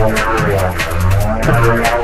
Yeah, yeah, yeah.